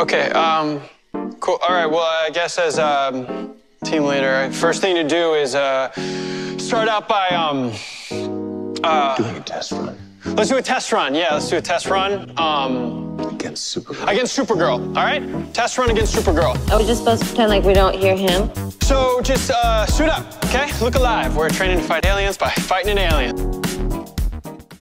okay. Um, cool. All right. Well, I guess as um, team leader, first thing to do is uh, start out by um, uh, Doing a test run let's do a test run. Yeah, let's do a test run. Um, against Supergirl. against Supergirl. All right. Test run against Supergirl. Are we just supposed to pretend like we don't hear him? So just uh, suit up, okay? Look alive. We're training to fight aliens by fighting an alien.